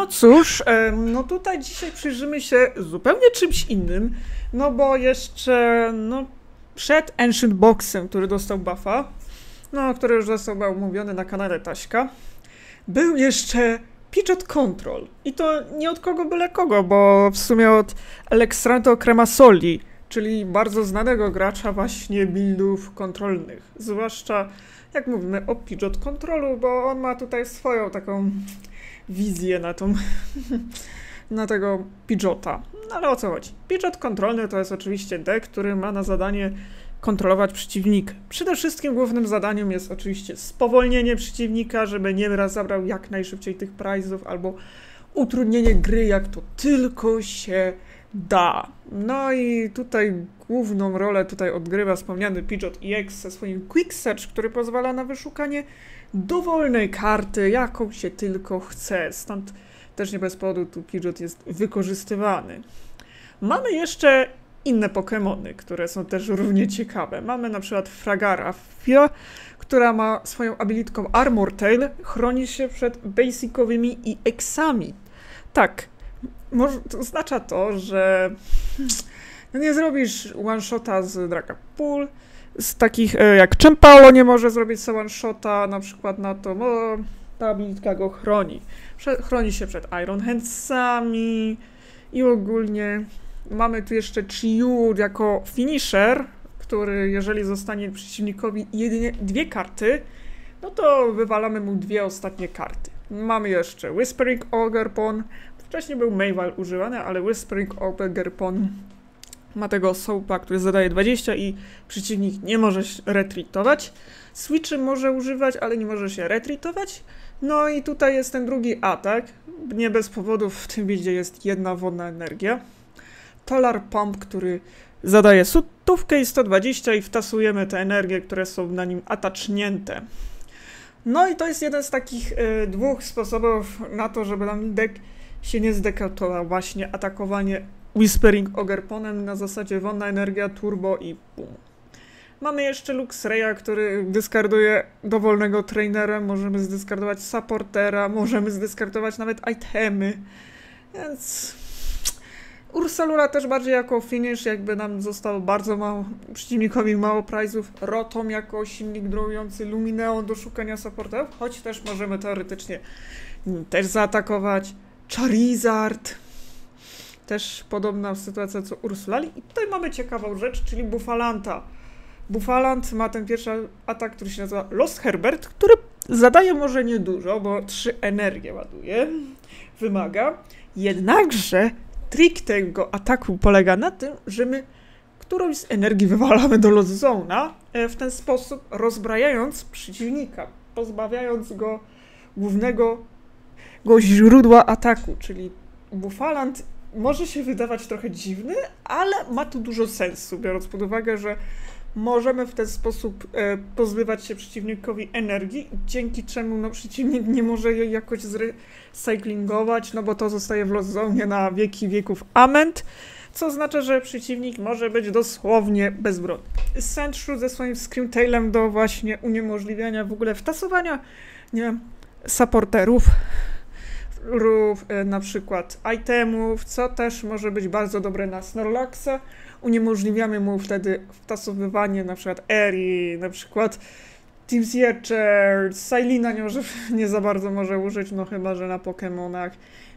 No cóż, no tutaj dzisiaj przyjrzymy się zupełnie czymś innym, no bo jeszcze, no, przed Ancient Boxem, który dostał buffa, no, który już został omówiony na kanale Taśka, był jeszcze Pidgeot Control. I to nie od kogo byle kogo, bo w sumie od Alexandro Cremasoli, czyli bardzo znanego gracza właśnie buildów kontrolnych. Zwłaszcza jak mówimy o Pidgeot Controlu, bo on ma tutaj swoją taką wizję na tą na tego Pidgeota. No ale o co chodzi? Pidgeot kontrolny to jest oczywiście deck, który ma na zadanie kontrolować przeciwnika. Przede wszystkim głównym zadaniem jest oczywiście spowolnienie przeciwnika, żeby nie raz zabrał jak najszybciej tych prizów, albo utrudnienie gry jak to tylko się da. No i tutaj główną rolę tutaj odgrywa wspomniany Pidgeot EX ze swoim Quick Search, który pozwala na wyszukanie dowolnej karty, jaką się tylko chce. Stąd też nie bez powodu tu Pidgeot jest wykorzystywany. Mamy jeszcze inne Pokémony, które są też równie ciekawe. Mamy na przykład Fragara która ma swoją abilitką Armor Tail, chroni się przed basicowymi i exami. Tak, to oznacza to, że no nie zrobisz one-shota z Dragapult, z takich e, jak Czempalo nie może zrobić sobie one-shota na przykład na to, bo ta abilitka go chroni. Prze chroni się przed Iron Handsami i ogólnie mamy tu jeszcze Chiyu jako finisher, który jeżeli zostanie przeciwnikowi jedynie dwie karty, no to wywalamy mu dwie ostatnie karty. Mamy jeszcze Whispering Ogerpon. Wcześniej był Mayval używany, ale Whispering Ogerpon ma tego soapa, który zadaje 20 i przeciwnik nie może retreatować. Switchy może używać, ale nie może się retreatować. No i tutaj jest ten drugi atak. Nie bez powodu w tym widzie jest jedna wodna energia. Tolar Pump, który zadaje sutówkę i 120 i wtasujemy te energie, które są na nim atacznięte. No i to jest jeden z takich y, dwóch sposobów na to, żeby nam deck się nie zdekatował. Właśnie atakowanie Whispering Ogerponem na zasadzie wonna energia, turbo i bum. Mamy jeszcze Luxreya, który dyskarduje dowolnego trainera, możemy zdyskardować supportera, możemy zdyskardować nawet itemy, więc Ursalura też bardziej jako finish, jakby nam zostało bardzo mało, przeciwnikowi mało prizów. Rotom jako silnik drogujący Lumineon do szukania supporterów, choć też możemy teoretycznie też zaatakować. Charizard, też podobna sytuacja co Ursulali. I tutaj mamy ciekawą rzecz, czyli Bufalanta. Bufalant ma ten pierwszy atak, który się nazywa Lost Herbert, który zadaje może niedużo, bo trzy energie ładuje, wymaga. Jednakże trik tego ataku polega na tym, że my którąś z energii wywalamy do Lost Zone'a, e, w ten sposób rozbrajając przeciwnika, pozbawiając go głównego go źródła ataku, czyli Bufalant może się wydawać trochę dziwny, ale ma tu dużo sensu, biorąc pod uwagę, że możemy w ten sposób e, pozbywać się przeciwnikowi energii, dzięki czemu no, przeciwnik nie może jej jakoś zrecyklingować, no bo to zostaje w lozonie na wieki wieków. Ament, co oznacza, że przeciwnik może być dosłownie bezbronny. Sandshrew ze swoim Screamtailem do właśnie uniemożliwiania w ogóle wtasowania, nie wiem, supporterów, rów, e, na przykład itemów, co też może być bardzo dobre na Snorlaxa. Uniemożliwiamy mu wtedy wtasowywanie na przykład Eri, na przykład Team Searcher, Silina nie, może, nie za bardzo może użyć, no chyba, że na Pokémonach.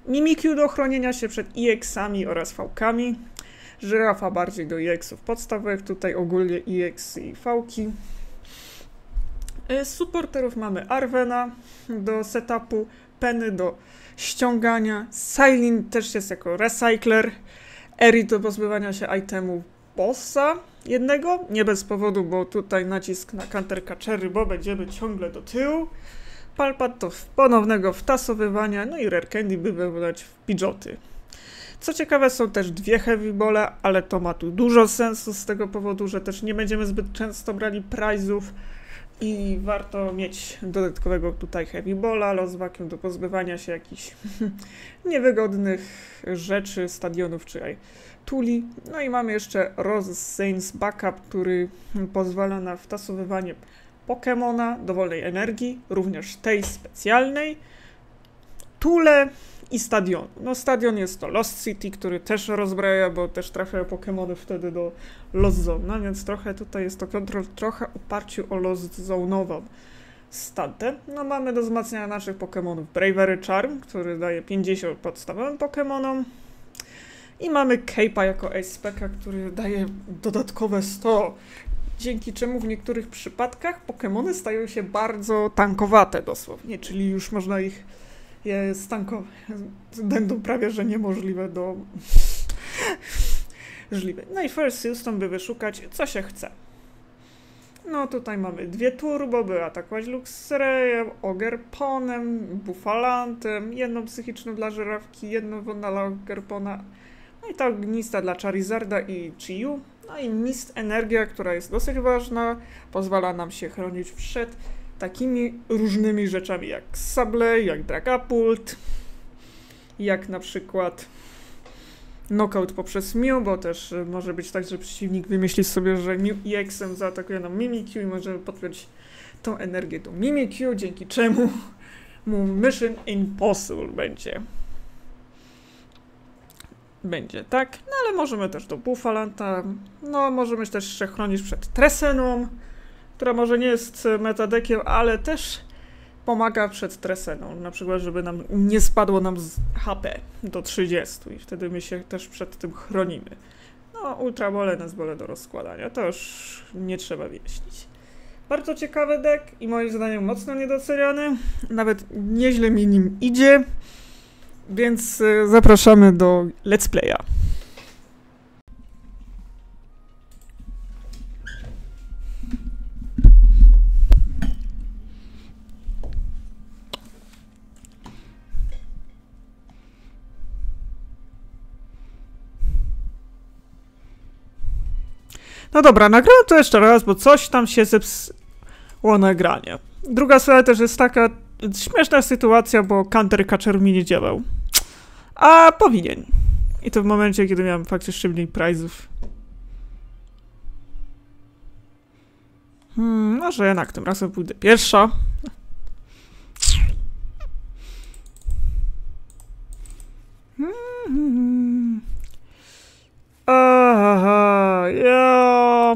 Mimikyu do chronienia się przed EX-ami oraz V-kami. Żyrafa bardziej do EX-ów podstawowych, tutaj ogólnie EX i V-ki. Z supporterów mamy Arvena do setupu, Penny do ściągania, Silin też jest jako recycler, Eri do pozbywania się itemów bossa jednego, nie bez powodu, bo tutaj nacisk na counter catchery, bo będziemy ciągle do tyłu. Palpat to ponownego wtasowywania, no i Rare Candy by wybrać w Pidgeoty. Co ciekawe, są też dwie heavy bole, ale to ma tu dużo sensu z tego powodu, że też nie będziemy zbyt często brali prizów i warto mieć dodatkowego tutaj heavy bola, vacuum do pozbywania się jakichś niewygodnych rzeczy, stadionów czy tuli. No i mamy jeszcze Rose Saints Backup, który pozwala na wtasowywanie Pokemona dowolnej energii, również tej specjalnej. Tule i stadionu. No stadion jest to Lost City, który też rozbraja, bo też trafiają Pokémony wtedy do Lost Zone, no więc trochę tutaj jest to kontrol, trochę oparciu o Lost Zone'ową statę. No mamy do wzmacniania naszych Pokémonów Bravery Charm, który daje 50 podstawowym Pokémonom. I mamy Cape'a jako Ace który daje dodatkowe 100 dzięki czemu w niektórych przypadkach Pokémony stają się bardzo tankowate dosłownie, czyli już można ich je stankować. Będą prawie, że niemożliwe do... żliwe. No i First Houston by wyszukać, co się chce. No tutaj mamy dwie turbo, by atakować Luxrayem, Ogerponem, Bufalantem, jedną psychiczną dla żerawki, jedną dla Ogerpona, no i ta ognista dla Charizarda i Chiyu. No i Mist Energia, która jest dosyć ważna, pozwala nam się chronić przed takimi różnymi rzeczami jak Sable, jak Dragapult, jak na przykład knockout poprzez Mew, bo też może być tak, że przeciwnik wymyśli sobie, że Mew EX-em zaatakuje nam Mimikyu i możemy podpiąć tą energię do Mimikyu, dzięki czemu mu Mission Impossible będzie będzie, tak? No ale możemy też do Bufalanta, no możemy też jeszcze chronić przed Treseną, która może nie jest metadekiem, ale też pomaga przed Treseną, na przykład, żeby nam nie spadło nam z HP do 30 i wtedy my się też przed tym chronimy. No, ultrabole nas bole do rozkładania, to już nie trzeba wyjaśnić. Bardzo ciekawy deck i moim zdaniem mocno niedoceniany, nawet nieźle mi nim idzie. Więc y, zapraszamy do Let's Playa. No dobra, nagrałem to jeszcze raz, bo coś tam się zepsuło nagranie. Druga sprawa też jest taka, śmieszna sytuacja, bo Counter Catcher mi nie działał. A powinien. I to w momencie, kiedy miałem faktycznie mniej prizów. Hmm, może jednak tym razem pójdę pierwsza. Hmm. Aha, ja.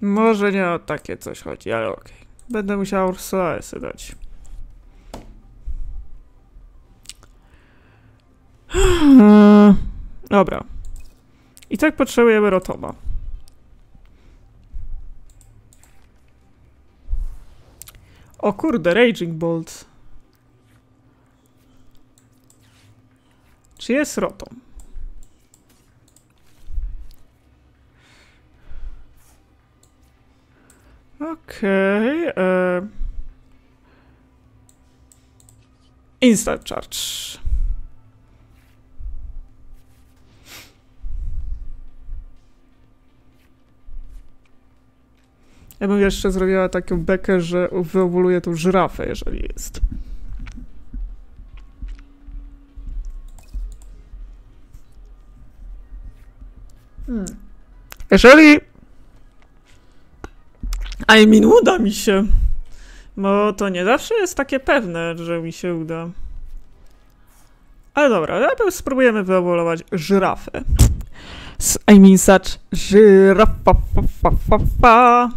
Może nie o takie coś chodzi, ale okej. Okay. Będę musiał Ursulasy dać. Dobra. I tak potrzebujemy Rotoma. O kurde, Raging Bolt. Czy jest Rotom? Okej. Okay, e... Charge. Ja bym jeszcze zrobiła taką bekę, że wyowuluję tą żyrafę, jeżeli jest. Hmm. Jeżeli i mean, uda mi się. Bo to nie zawsze jest takie pewne, że mi się uda. Ale dobra, najpierw spróbujemy wyewoluować żyrafę. I mean such żyrafa fa, fa, fa, fa.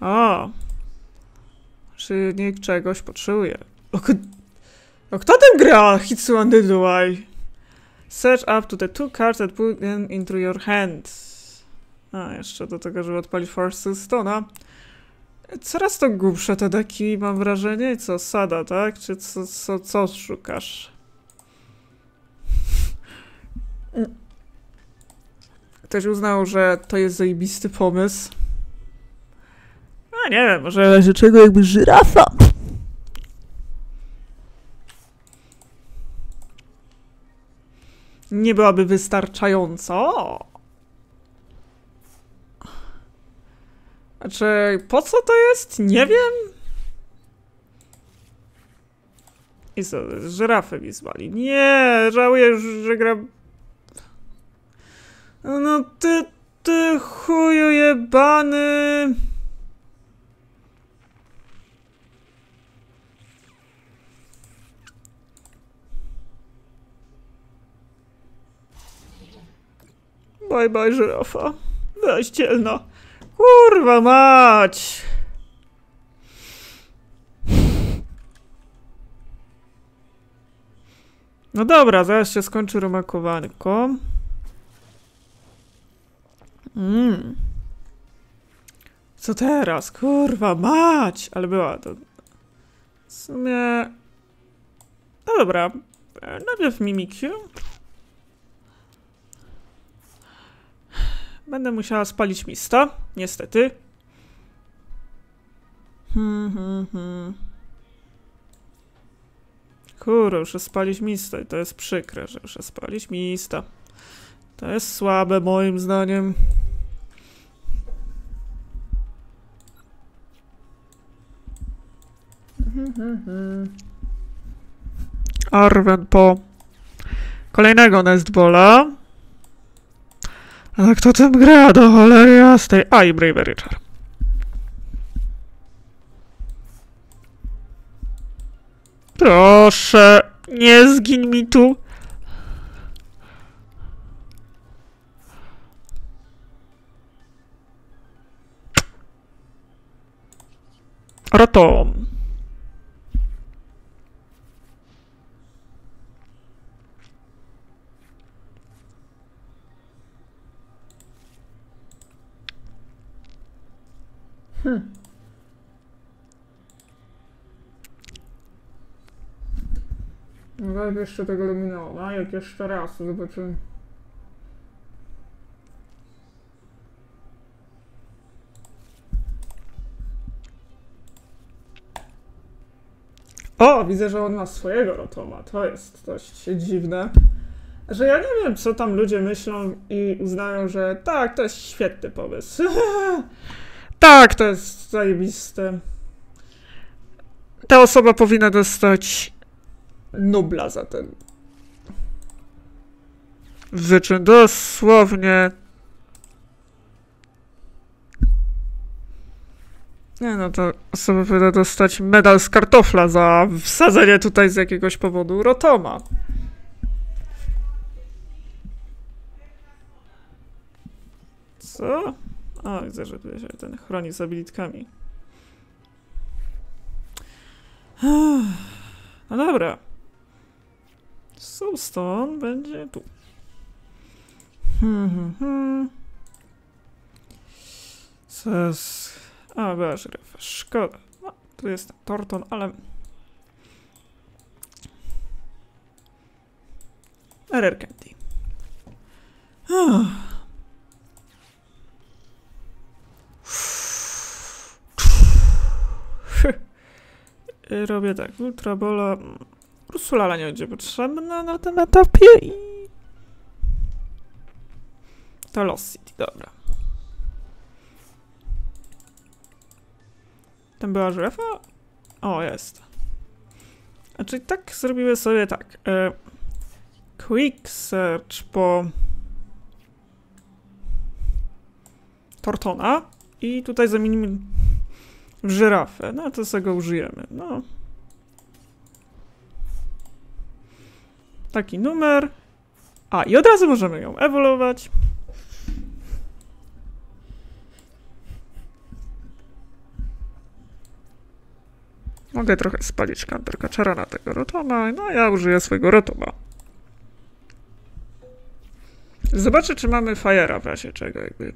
O. Czynnik czegoś potrzebuje. O, o kto ten gra? Hitsu and Search up to the two cards that put them into your hands. A, jeszcze do tego, żeby odpalić Force Stone'a. Coraz to głupsze te deki, mam wrażenie. Co, Sada, tak? Czy co, co, co szukasz? Ktoś uznał, że to jest zajebisty pomysł. A nie wiem, może razie czego jakby żyrafa. Nie byłaby wystarczająco. Znaczy, po co to jest? Nie wiem. I co, żyrafy mi zwali. Nie, żałuję, że gram... No ty, ty chuju jebany. Bye bye, żyrafa. Weź dzielna. Kurwa mać! No dobra, zaraz się skończy rumakowanko. Mm. Co teraz? Kurwa mać! Ale była to... W sumie... No dobra. e, Najpierw Mimikyu. Będę musiała spalić mista, niestety. Hmm, hmm, hmm. Kurę, muszę spalić mista i to jest przykre, że muszę spalić mista. To jest słabe moim zdaniem. Arwen po kolejnego Nestbola. Ale kto tym gra do cholery jasnej? A i Bravery Char. Proszę, nie zgin mi tu. Rotom. No jak jeszcze tego luminęło, a jak jeszcze raz, zobaczymy. O, widzę, że on ma swojego rotoma. To jest dość dziwne. Że ja nie wiem, co tam ludzie myślą i uznają, że tak, to jest świetny pomysł. tak, to jest zajebiste. Ta osoba powinna dostać Nubla za ten wyczyn. Dosłownie. Nie no, to osoba powinna dostać medal z kartofla za wsadzenie tutaj z jakiegoś powodu rotoma. Co? O, widzę, że tu się ten chroni z abilitkami. No dobra. Soulstone będzie tu. Hmm, hmm, hmm. Jest... A, była żyrafa. Szkoda. No, tu jest Torton, ale... Rare Candy. Robię tak, Ultrabola... Ursulala nie będzie potrzebna na tym etapie i... To Lost City, dobra. Tam była żyrafa? O, jest. Znaczy tak zrobimy sobie tak. E, quick search po Tortona i tutaj zamienimy żyrafę. No to sobie go użyjemy. No. Taki numer. A, i od razu możemy ją ewoluować. Mogę trochę spalić kanterkaczera na tego rotoma. No, ja użyję swojego rotoma. Zobaczę, czy mamy Fire'a w razie czego, jakby.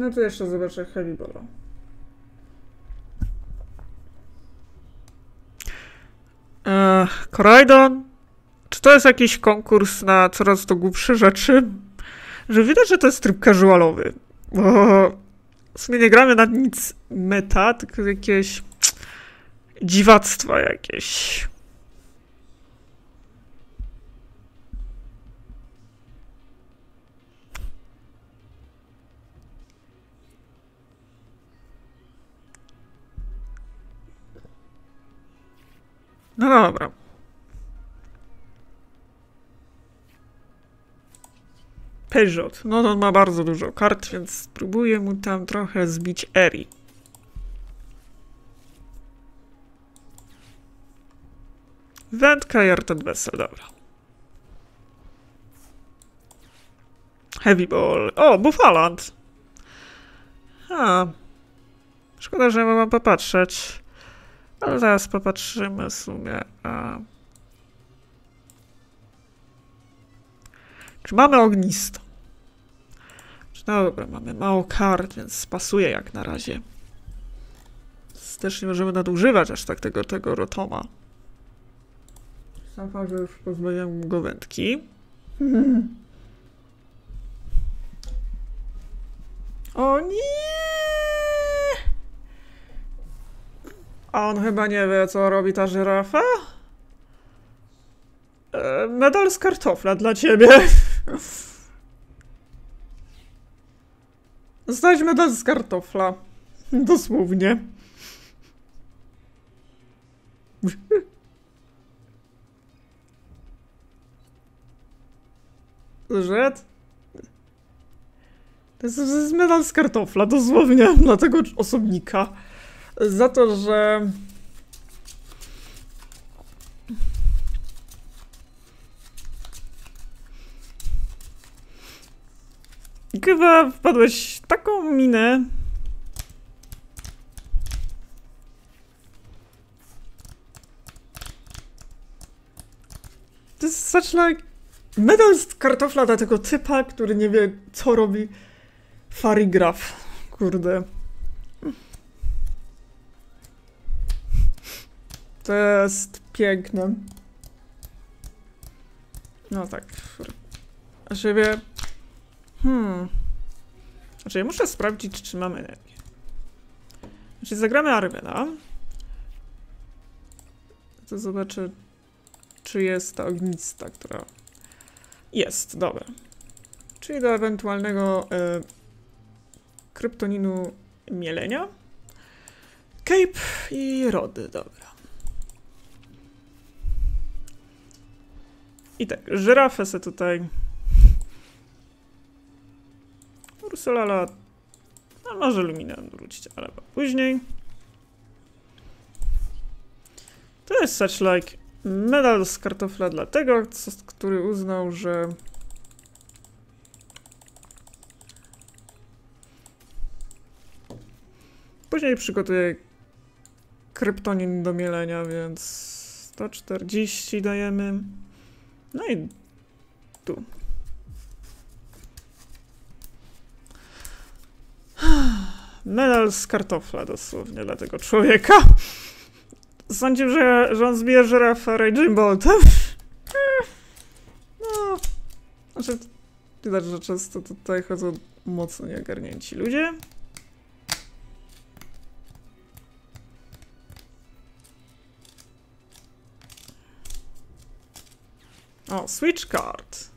No to jeszcze zobaczę Heavy Balla. Eee, Koraidon? Czy to jest jakiś konkurs na coraz to głupsze rzeczy? Że widać, że to jest tryb casualowy. Bo w sumie nie gramy na nic meta, tylko jakieś dziwactwa jakieś. No dobra. Peugeot. No on ma bardzo dużo kart, więc spróbuję mu tam trochę zbić Eri. Wędka i Arten Wessel, dobra. Heavy Ball. O, Buffaland. A. Szkoda, że mogłam popatrzeć. Ale zaraz popatrzymy w sumie. A. Czy mamy ognisto? Dobra, mamy mało kart, więc pasuje jak na razie. Więc Też nie możemy nadużywać aż tak tego, tego rotoma. Sam fakt, że już pozbawiam go wędki. O nie! A on chyba nie wie, co robi ta żyrafa? E, medal z kartofla dla ciebie. Znajdź medal z kartofla. Dosłownie. Rzet? To jest, to jest medal z kartofla, dosłownie, dla tego osobnika. Za to, że... Chyba wpadłeś w taką minę. To jest such like... Medal z kartofla dla tego typa, który nie wie, co robi Farigraf. Kurde. To jest piękne. No tak. Siebie... Hmm. Znaczy, ja muszę sprawdzić, czy mamy energię. Znaczy, zagramy Arwena. To zobaczę, czy jest ta ognista, która... Jest, dobra. Czyli do ewentualnego e, kryptoninu mielenia. Cape i rody, dobra. I tak, żyrafę se tutaj. Ursulala. No może luminę wrócić, ale później. To jest such like medal z kartofla dla tego, który uznał, że Później przygotuję kryptonin do mielenia, więc 140 dajemy. No i tu. Medal z kartofla dosłownie dla tego człowieka. Sądził, że, że on zbije żyrafę Raging Boltem. No, znaczy, widać, że często tutaj chodzą mocno nieogarnięci ludzie. O, switch card.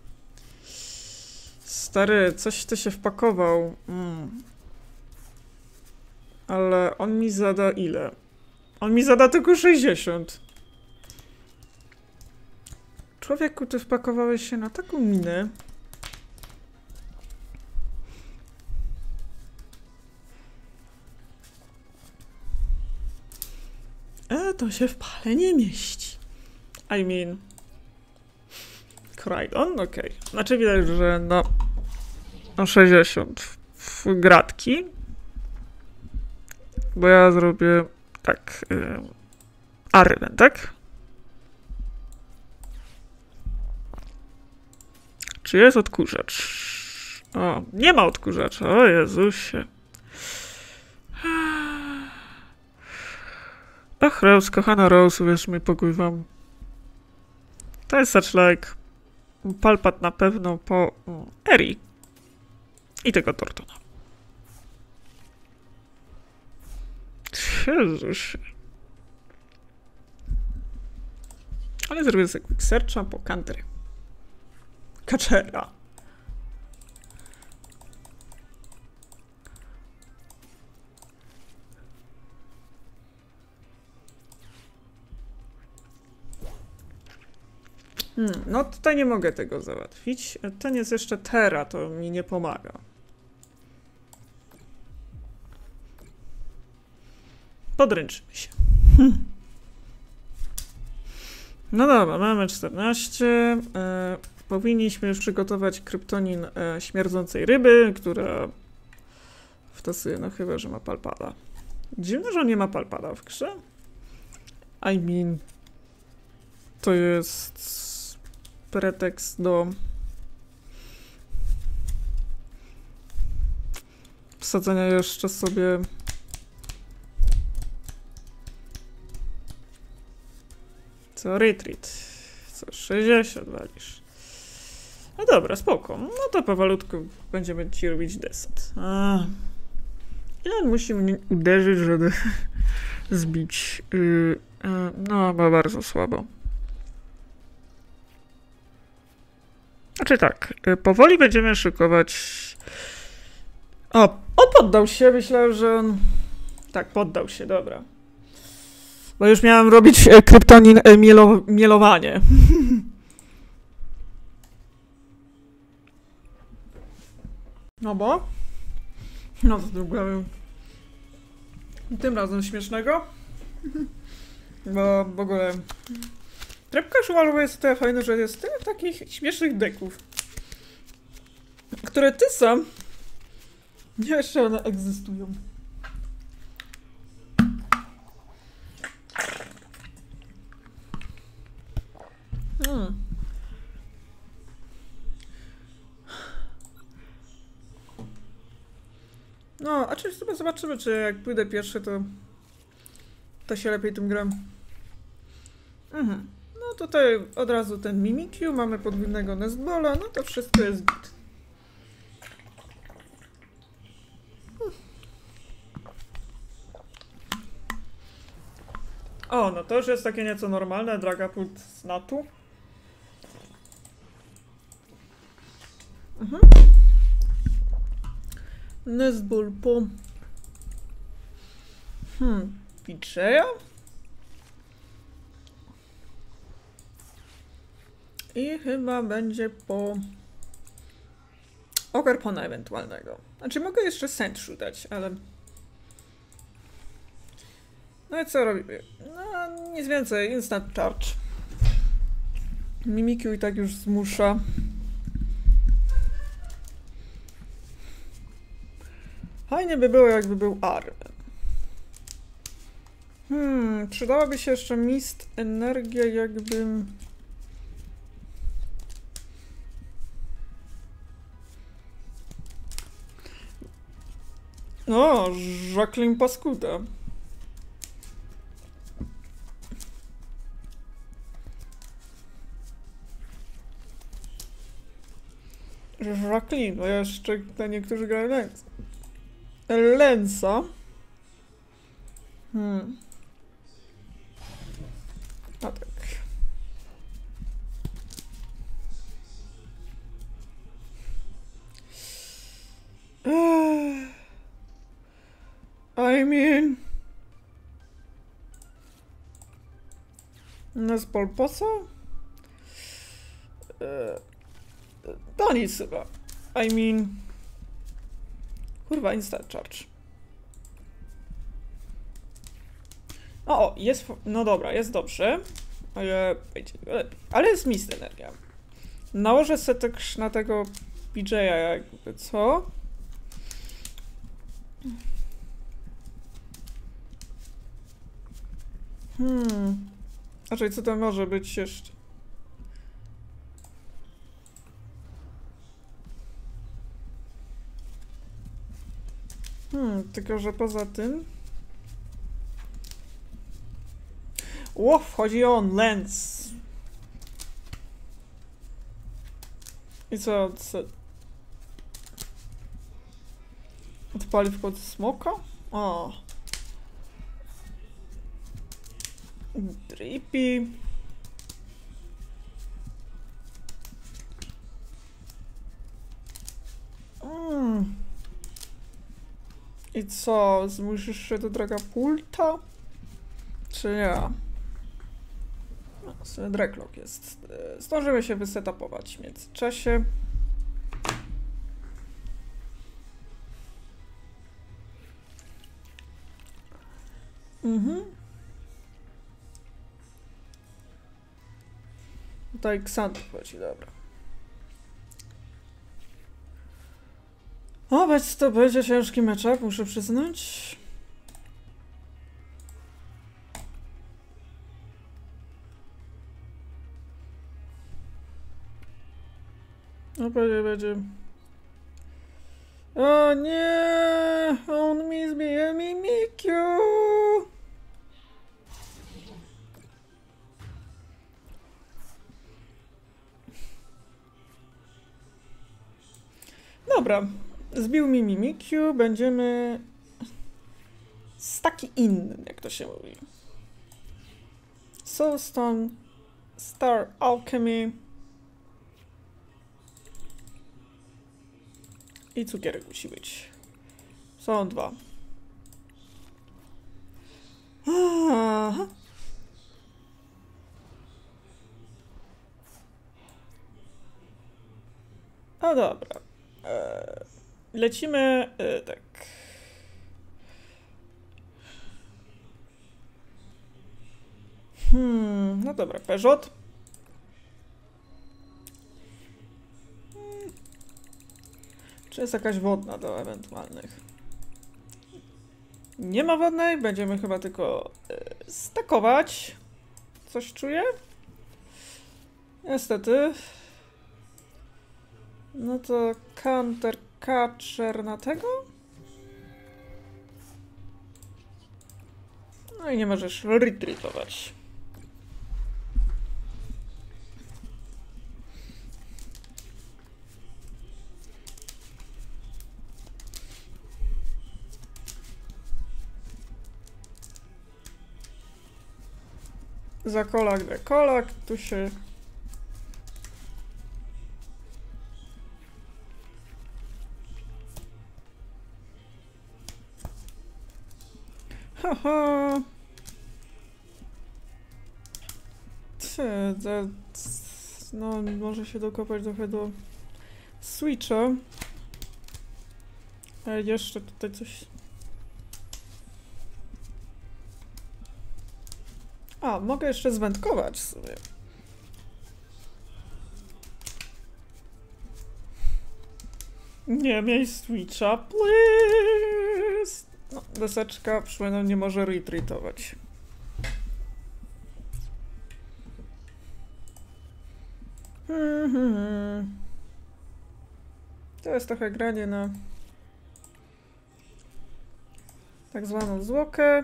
Stary, coś ty się wpakował. Mm. Ale on mi zada ile? On mi zada tylko 60. Człowieku, ty wpakowałeś się na taką minę. E, to się w pale nie mieści. I mean... Crydon? Okej. Okay. Znaczy widać, że no... No 60 w, w gratki. Bo ja zrobię tak. Yy, tak? Czy jest odkurzacz? O, nie ma odkurzacza. O Jezusie. Ach, Rose, kochana Rose, wiesz mi, pokój wam. To jest such like... Palpat na pewno po mm, Eri. I tego Tortona. Jezusie. Ale zrobię sobie quick searcha po country. Kaczera. Hmm, no tutaj nie mogę tego załatwić. Ten jest jeszcze Terra, to mi nie pomaga. Podręczymy się. No dobra, mamy 14. E, powinniśmy już przygotować kryptonin e, śmierdzącej ryby, która wtasuje, no chyba, że ma palpada. Dziwne, że nie ma palpada w grze. I mean, to jest pretekst do wsadzenia jeszcze sobie co retreat co 60 walisz no dobra, spoko. No to powolutku będziemy ci robić desant. A. Ile musi mnie uderzyć, żeby zbić? Yy, no, bo bardzo słabo. Znaczy tak, y, powoli będziemy szykować. O, on poddał się. Myślałem, że on. Tak, poddał się, dobra. Bo już miałem robić e, kryptonin e, mielo, mielowanie. No bo? No to zrobiłem. Tym razem śmiesznego. Bo w ogóle. Trepka szumarowa jest tyle fajne, że jest tyle takich śmiesznych deków. Które ty sam. Nie wiesz, że one egzystują. Hmm. No, a czy sobie zobaczymy, czy jak pójdę pierwszy, to to się lepiej tym gram. Mhm. No tutaj od razu ten Mimikyu, mamy podwójnego Nestbola, no to wszystko jest git. O, no to już jest takie nieco normalne, Dragapult z Natu. Mhm. Nestball po... Hmm, Pitcheya? I chyba będzie po... Ogarpona ewentualnego. Znaczy mogę jeszcze Sandshrew dać, ale... No i co robimy? No, nic więcej. Instant Charge. Mimikyu i tak już zmusza. Fajnie by było, jakby był Arwen. Hmm, przydałaby się jeszcze mist energia, jakbym... O, Jacqueline Paskuda. Jacqueline, bo jeszcze te niektórzy grają Lensa. Lensa. Hmm. A tak. I mean... No z Polposa? To nic chyba. I mean... Kurwa, instant charge. O, jest... No dobra, jest dobrze. Ale... Ale jest mist energia. Nałożę sobie też na tego PJ'a jakby, co? Hmm. Znaczy, co to może być jeszcze? Hmm, tylko że poza tym... O, wchodzi on, lens. I co, co? Odpali wchód smoka? O. Drippy. Mm. I co, zmusisz się do Dragapulta? Czy nie? No, jest. E, zdążymy się wysetapować w międzyczasie. Mhm. tutaj Ksant wchodzi, dobra. O, to będzie ciężki meczak, muszę przyznać. No pewnie będzie. O nie! On mi zbije mimikiu! Dobra, zbił mi Mimikyu, będziemy z taki inny, jak to się mówi. Soulstone, Star Alchemy i cukierek musi być. Są dwa. Aha. No dobra. Eee, lecimy e, tak. Hmm, no dobra, Peugeot. Hmm. Czy jest jakaś wodna do ewentualnych? Nie ma wodnej, będziemy chyba tylko e, stakować. Coś czuję? Niestety. No to counter catcher na tego? No i nie możesz retreatować. Za kolak, de kolak, tu się Ty, to, no, może się dokopać trochę do Switcha. Ale jeszcze tutaj coś... A, mogę jeszcze zwędkować. Nie miej Switcha, please! No, deseczka przynajmniej nie może retreatować. To jest trochę granie na tak zwaną zwłokę.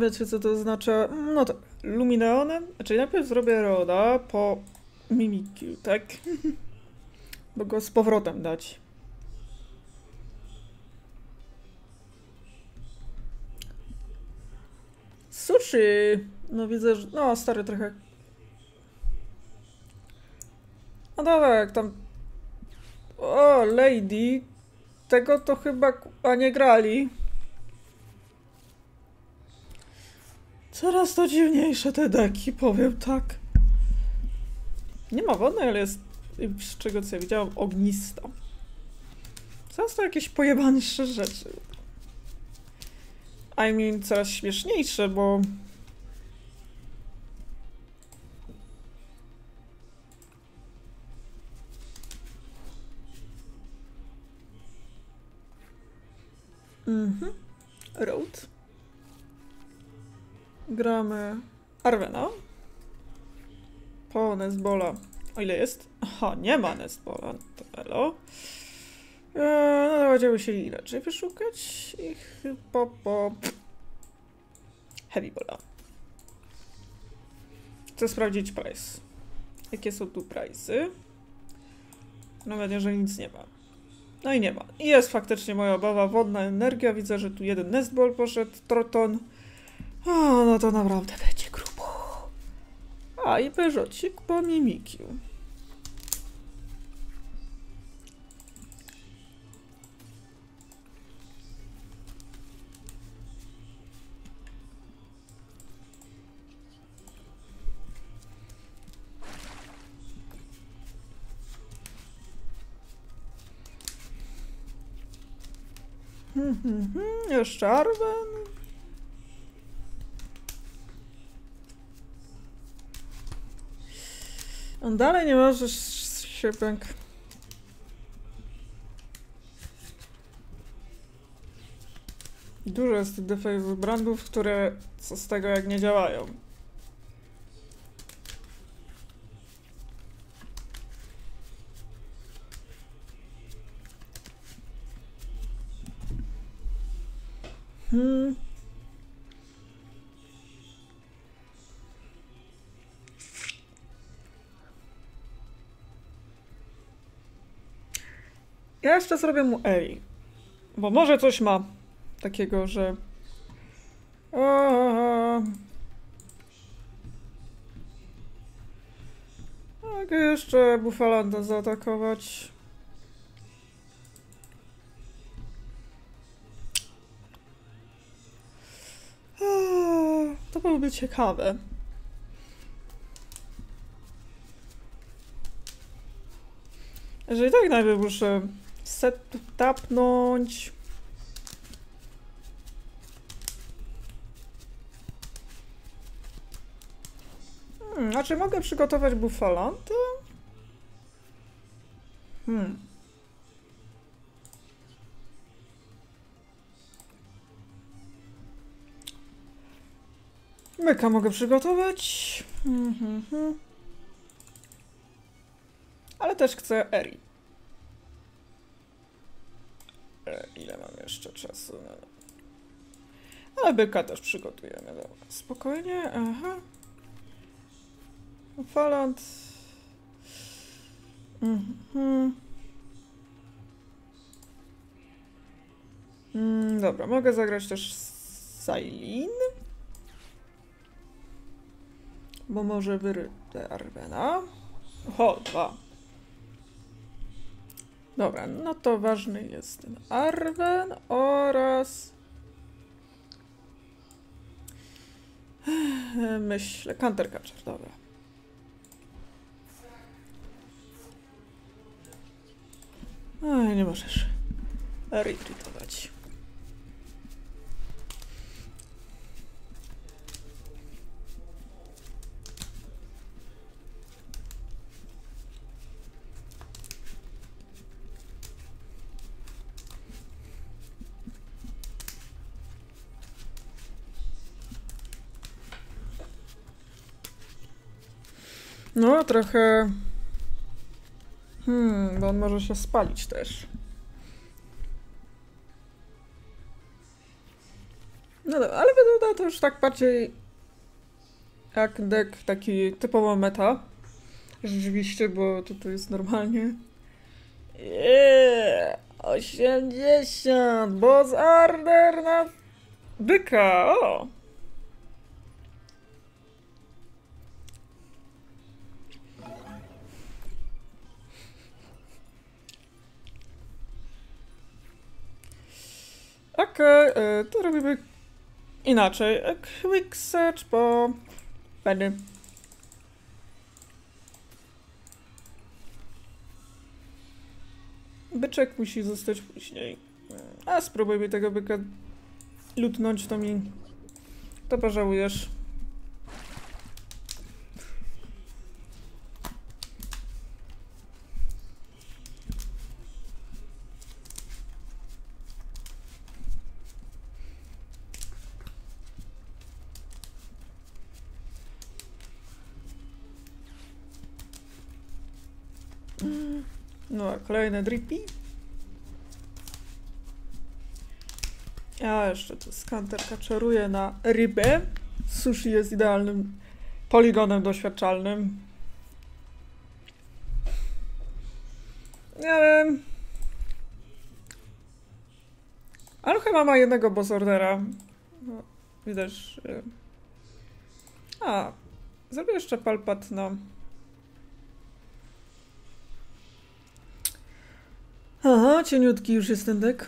Wiecie co to oznacza? No to Lumineonem, czyli najpierw zrobię Roda po Mimikyu, tak? Bo go z powrotem dać. No widzę, że... No, stary trochę... No dobra, jak tam... O, Lady! Tego to chyba a nie grali. Coraz to dziwniejsze te deki, powiem tak. Nie ma wody, ale jest, z czego co ja widziałam, ognista. Są to jakieś pojebańsze rzeczy. I mean, coraz śmieszniejsze, bo... Mhm. Road. Gramy Arwena. Po Nesbola. O ile jest? Aha, nie ma Nesbola. To elo. Eee, no będziemy musieli inaczej wyszukać i chyba po Heavy Balla. Chcę sprawdzić price. Jakie są tu price'y? Nawet jeżeli nic nie ma. No i nie ma. I jest faktycznie moja obawa. Wodna energia. Widzę, że tu jeden nestball poszedł. Troton. O, no to naprawdę będzie grubo. A i Peugeotik po Mimikiu. Hmm, jeszcze Arwen. On dalej nie może Sierpęk. Dużo jest tych defektów brandów, które co z tego jak nie działają. Hmm. Ja jeszcze zrobię mu Ej. Bo może coś ma takiego, że. Aha. Mogę jeszcze Bufalanda zaatakować. To byłoby ciekawe. Jeżeli tak najpierw muszę set tapnąć. Hmm, a czy mogę przygotować bufalantę? Hmm. Myka mogę przygotować. Mhm, mhm. Ale też chcę Eri. E, ile mam jeszcze czasu? Ale byka też przygotujemy. Dobra. Spokojnie. Aha. Falant. Mhm. Mm, dobra, mogę zagrać też Sailin. Bo może wyryte Arwena. Oho, dwa. Dobra, no to ważny jest ten Arwen oraz... Myślę, Counter Catcher, dobra. Ej, nie możesz retweetować. No, trochę. Hmm, bo on może się spalić też. No ale wygląda to już tak bardziej jak deck taki typowo meta. Rzeczywiście, bo to, to jest normalnie. Yeah, 80, Boss Arder na byka, o! Okay, to robimy inaczej. A Quick search, bo będę. Byczek musi zostać później. A spróbuj mi tego byka lutnąć, to mi... To pożałujesz. No, kolejne drippy. Ja jeszcze tu skanter kaczeruję na rybę. Sushi jest idealnym poligonem doświadczalnym. Nie wiem. Ale chyba ma jednego boss ordera. No, widać. A, zrobię jeszcze palpat na. Cieniutki już jest ten dek.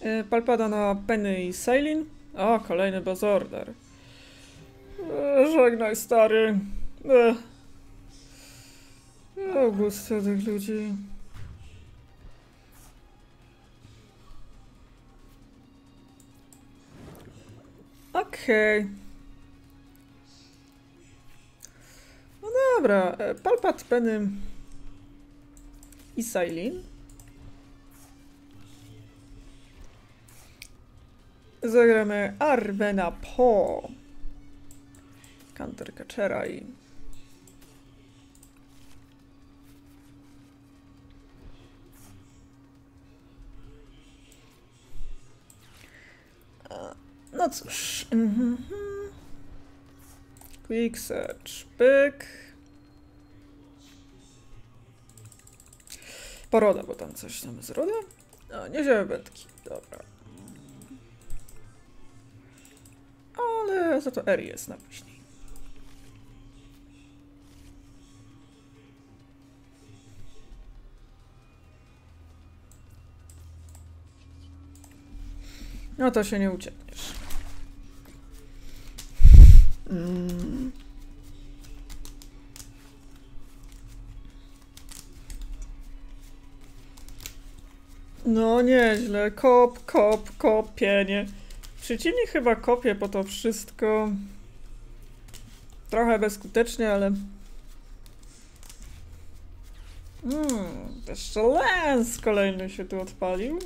E, Palpada na Penny i Sailin. O, kolejny bazorder. E, Żegnaj, stary. E. Augusta tych ludzi. Okej. Dobra, e, Palpat, Penny i Sailin. Zagramy Arvena Po. Counter Catchera i... No cóż. mhm. Quick search. Pyk. Poroda, bo tam coś tam z roda. No, nie wziąłem wędki. Dobra. Ale za to R jest na później. No to się nie uciekniesz. No nieźle. Kop, kop, kopienie. Przeciwnik chyba kopie po to wszystko. Trochę bezskutecznie, ale... Hmm, jeszcze lens kolejny się tu odpalił.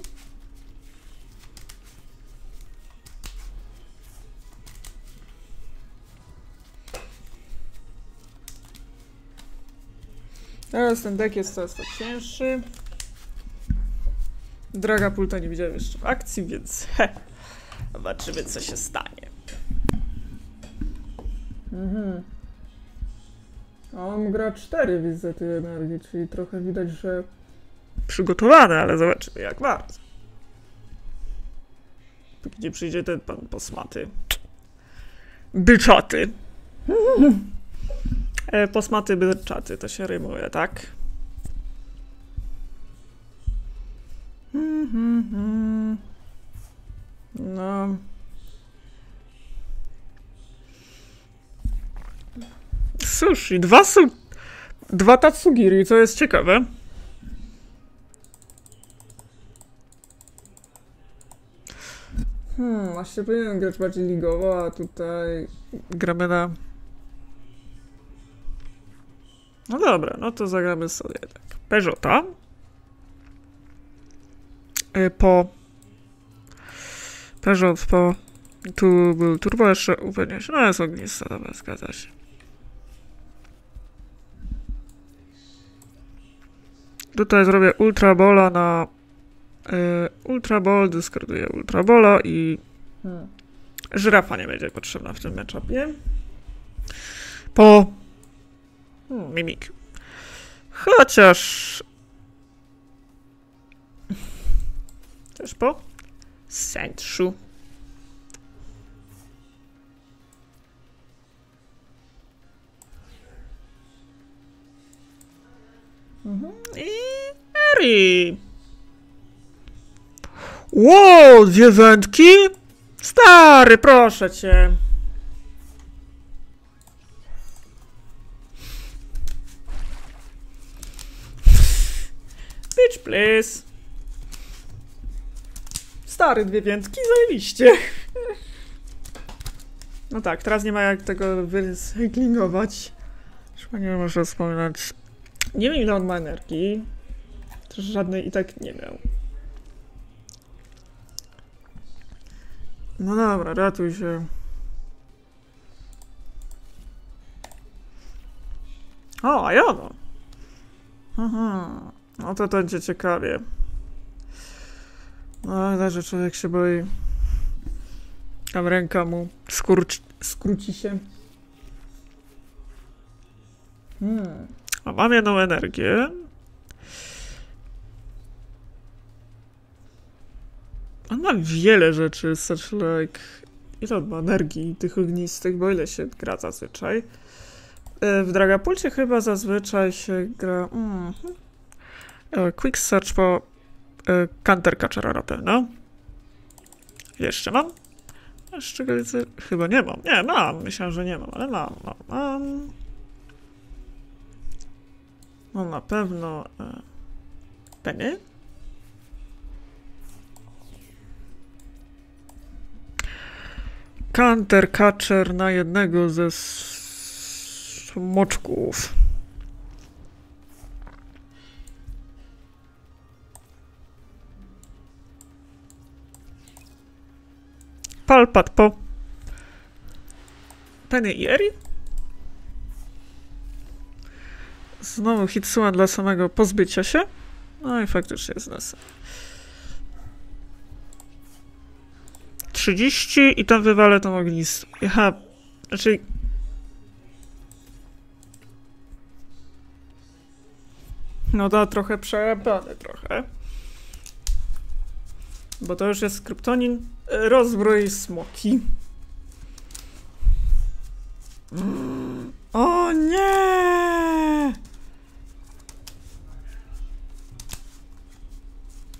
Teraz ten deck jest coraz to cięższy. Droga pulta nie widziałem jeszcze w akcji, więc he, zobaczymy co się stanie. Mhm. A on gra 4 widzę tej energii, czyli trochę widać, że przygotowane, ale zobaczymy jak bardzo. Nie przyjdzie ten pan posmaty. Byczaty. E, Posmaty byczaty, to się rymuje, tak? Mhm. No. Sushi, dwa su... Dwa tatsugiri, co jest ciekawe. Hmm, właśnie powinienem grać bardziej ligowo, a tutaj gramy na... No dobra, no to zagramy sobie tak. Peugeota. Y, Po... Peugeot po... Tu był turbo jeszcze upewnię się. No jest ognista, dobra, zgadza się. Tutaj zrobię Ultra Bola na... Y, ultra Ball, dyskarduję Ultra Bola i... Hmm. Żyrafa nie będzie potrzebna w tym matchupie. Po... Hmm, mimik. Chociaż... Też po... Sędszu. Mhm. I Eri. Wow, dwie wędki? Stary, proszę cię. Bitch, please. Stary, dwie wędki, zajebiście. No tak, teraz nie ma jak tego wyrecyklingować. Chyba nie wspominać. Nie wiem ile on ma energii. Też żadnej i tak nie miał. No dobra, ratuj się. O, a ja no. Aha. No to będzie ciekawie. No, ale że człowiek się boi. Tam ręka mu skurcz, skróci się. Hmm. A mam jedną energię. On ma wiele rzeczy, such like... Ile on ma energii tych ognistych, bo ile się gra zazwyczaj? E, W Dragapulcie chyba zazwyczaj się gra... Mm, e, quick search po Counter Catchera na pewno. Jeszcze mam? Jeszcze chyba nie mam. Nie, mam. Myślałem, że nie mam, ale mam, mam, mam. Na pewno e, Penny. Counter Catcher na jednego ze smoczków. Palpat po Penny i Eri. Znowu Hitsua dla samego pozbycia się. No i faktycznie jest nas. 30 i tam wywalę tą ognistą. Aha, znaczy... No to trochę przejebane trochę. Bo to już jest kryptonin e, rozbroj smoki. Mm. O nie!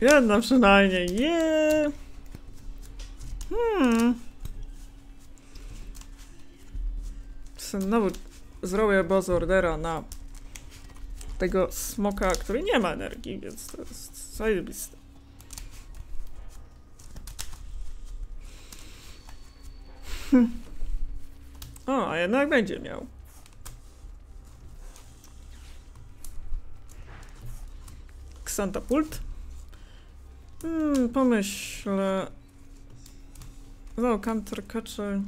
Jedna przynajmniej, nie. Hmm. Znowu zrobię boss ordera na tego smoka, który nie ma energii, więc to jest zajebiste. Hm. O, a jednak będzie miał. Ksantapult. Hmm, pomyślę. No, counter catcher.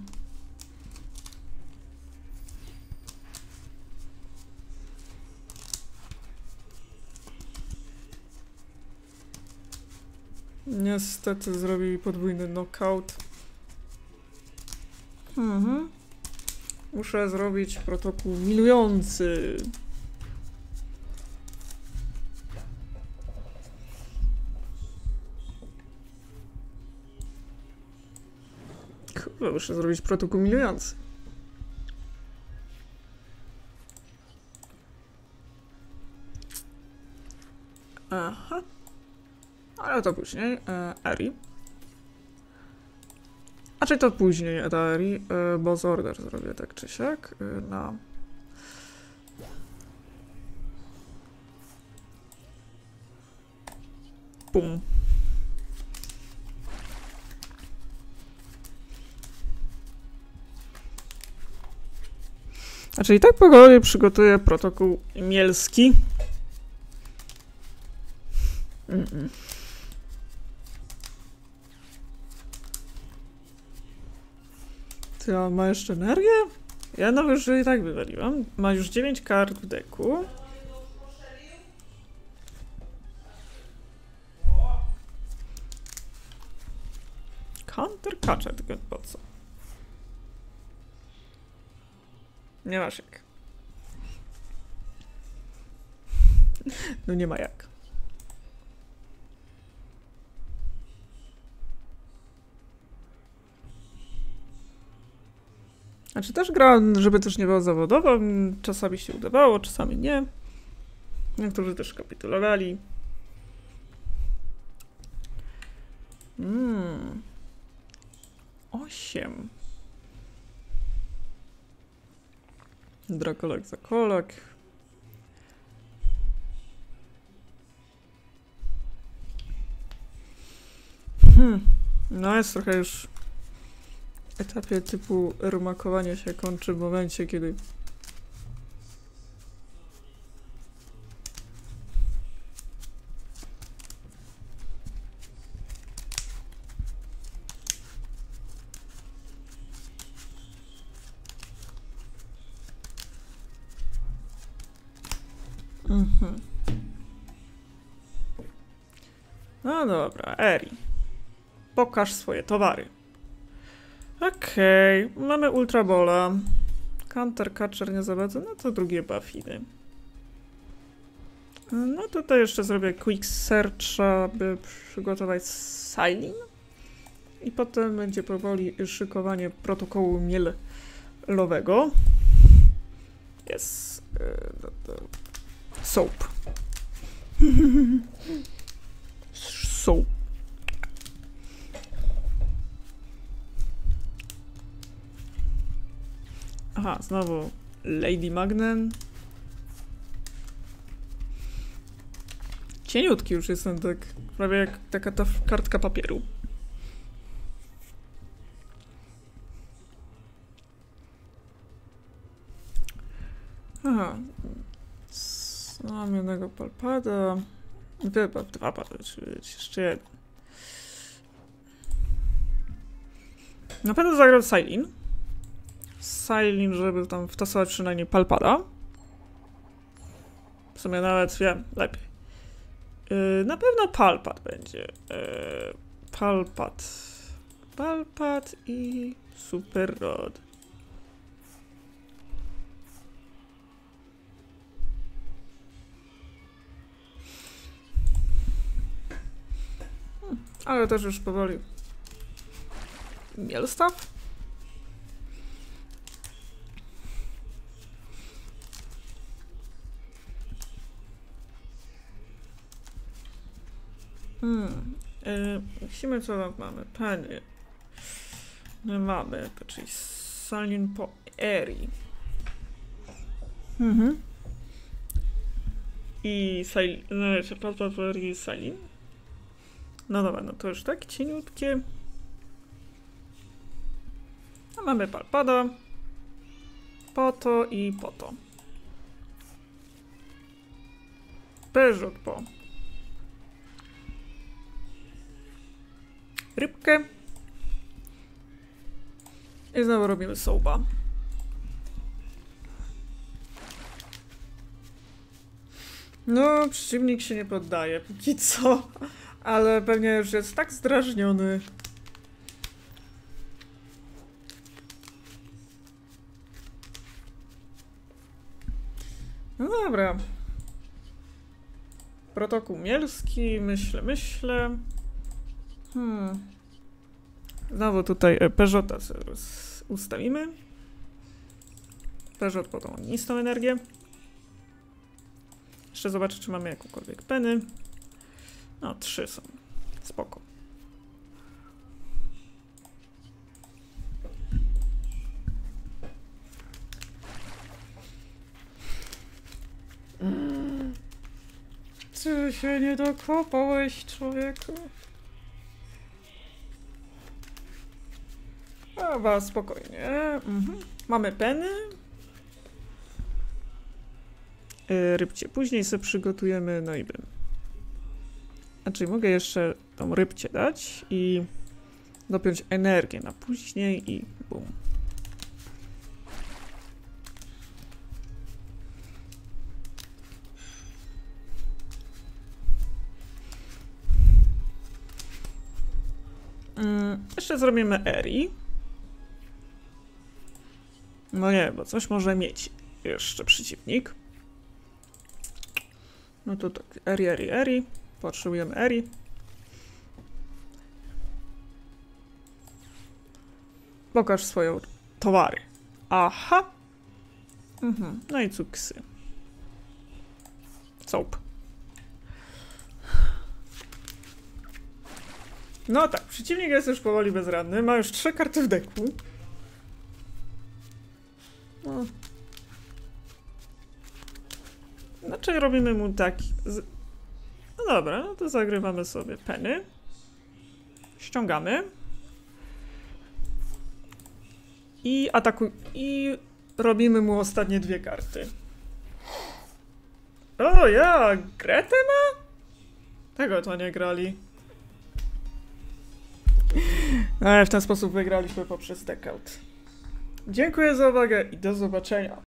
Niestety zrobili podwójny knockout. Mhm. Muszę zrobić protokół milujący. Kurwa, muszę zrobić protokół milujący. Aha. Ale to później. E, Eri. A czy to później Eri, e, bo z order zrobię tak czy siak. E, na... Pum. Znaczy i tak powoli przygotuję protokół mielski. Mm -mm. Ty, a ma jeszcze energię? Ja no już i tak wywaliłam. Ma już 9 kart w deku. Counter catcher, tylko po co? Nie masz jak. No nie ma jak. Znaczy też gram, żeby też nie było zawodowo. Czasami się udawało, czasami nie. Niektórzy też kapitulowali. Hmm. Osiem. Drakolak za kolak. Hmm. No jest trochę już etapie typu rumakowania się kończy w momencie, kiedy Mhm. No dobra, Eri. Pokaż swoje towary. Okej, okay. mamy Ultra Bola. Counter Catcher nie za bardzo, no to drugie Buffiny. No tutaj jeszcze zrobię Quick Search, aby przygotować Silin. I potem będzie powoli szykowanie protokołu mielowego. Jest... Yy, soap. soap. Aha, znowu Lady Magnen. Cieniutki już jestem, tak prawie jak taka ta kartka papieru. Aha. Mam jednego palpada. Dwa, dwa palpady, jeszcze jeden. Na pewno zagrał Silin. Silin, żeby tam wtasować przynajmniej Palpada. W sumie nawet wiem, lepiej. Yy, na pewno Palpad będzie. Yy, Palpad. Palpad i Super Rod. Hmm, ale też już powoli. Mielstaw? Hmm. Yy, musimy co tam mamy? Penny. My mamy, to czyli Salin po Eri. Mhm. I Salin, no jeszcze Papa po Eri i Salin. No dobra, no to już tak cieniutkie. A mamy Palpada. Po to i po to. Peugeot po. Rybkę. I znowu robimy sołba. No, przeciwnik się nie poddaje, póki co. Ale pewnie już jest tak zdrażniony. No dobra. Protokół Mielski, myślę, myślę. Hmm. Znowu tutaj e, Peugeota ustawimy. Peugeot po tą nistą energię. Jeszcze zobaczę, czy mamy jakąkolwiek peny. No, trzy są. Spoko. Czy się nie dokopałeś, człowieku? Chyba spokojnie. Mhm. Mamy peny. Yy, rybcie. Później sobie przygotujemy, no i bym. Znaczy, mogę jeszcze tą rybcie dać i dopiąć energię na później i bum. Mm, jeszcze zrobimy Eri. No nie, bo coś może mieć jeszcze przeciwnik. No to tak, Eri, Eri, Eri. Potrzebujemy Eri. Pokaż swoją towary. Aha. Mhm. No i cuksy. Soap. No tak, przeciwnik jest już powoli bezradny. Ma już trzy karty w deku. No. Znaczy robimy mu taki... Z... No dobra, no to zagrywamy sobie peny. Ściągamy. I atakuj... I robimy mu ostatnie dwie karty. O ja, Gretę ma? Tego to nie grali. Ale w ten sposób wygraliśmy poprzez deckout. Dziękuję za uwagę i do zobaczenia.